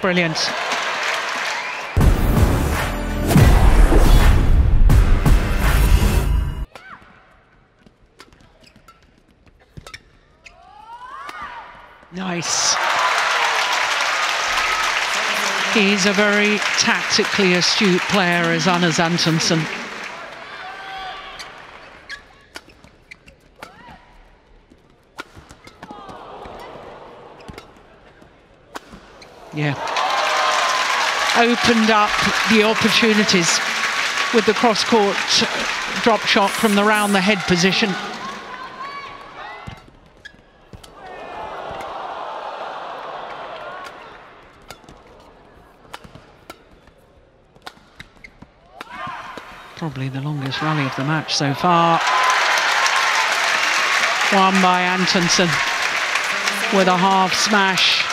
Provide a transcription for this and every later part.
Brilliant. Nice. He's a very tactically astute player as Anders Antonsen. Yeah. Opened up the opportunities with the cross-court drop shot from the round the head position. Probably the longest rally of the match so far. Won by Antonsen with a half smash.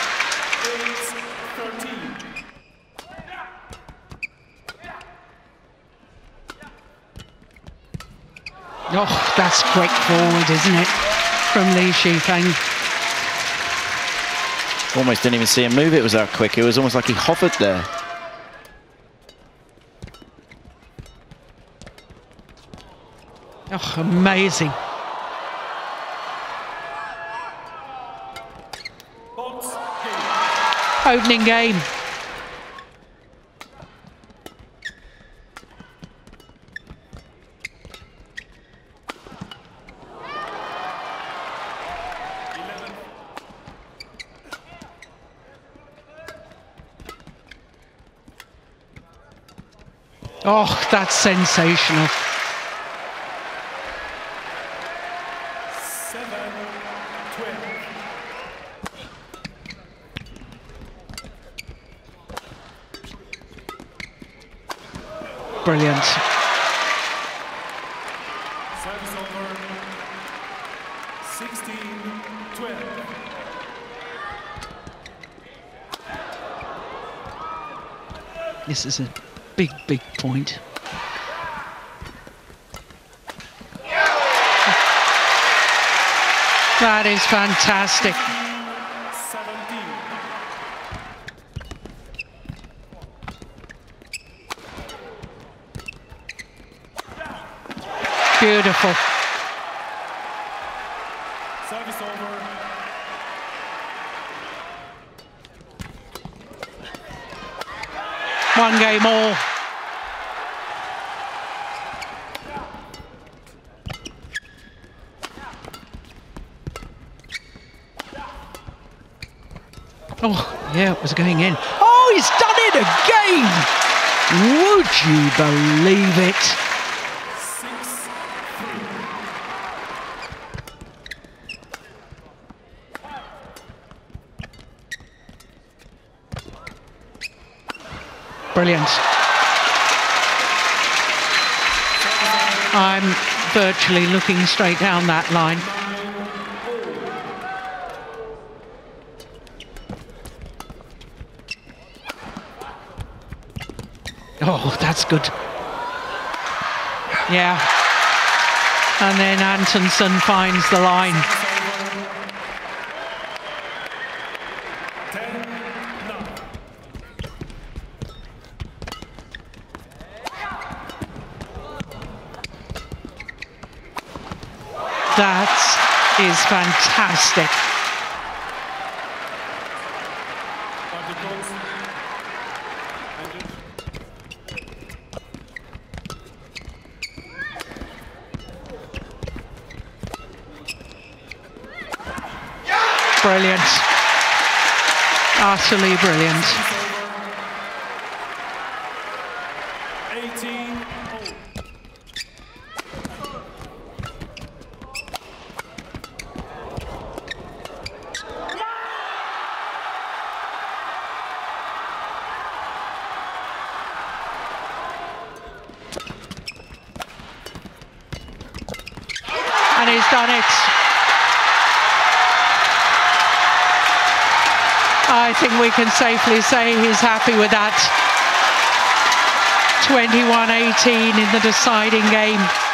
Oh, that's quick forward, isn't it? From Li Shifeng. Almost didn't even see him move. It was that quick. It was almost like he hovered there. Oh, amazing. Opening game. Oh, that's sensational. Brilliant. Service over. 16 12. This is a big, big point. That is fantastic. Beautiful. Service over. One game all. Oh, yeah, it was going in. Oh, he's done it again! Would you believe it? Brilliant. I'm virtually looking straight down that line. Oh, that's good. Yeah. And then Antonsen finds the line. That is fantastic. Brilliant. Utterly brilliant. 18. And he's done it. I think we can safely say he's happy with that. 21-18 in the deciding game.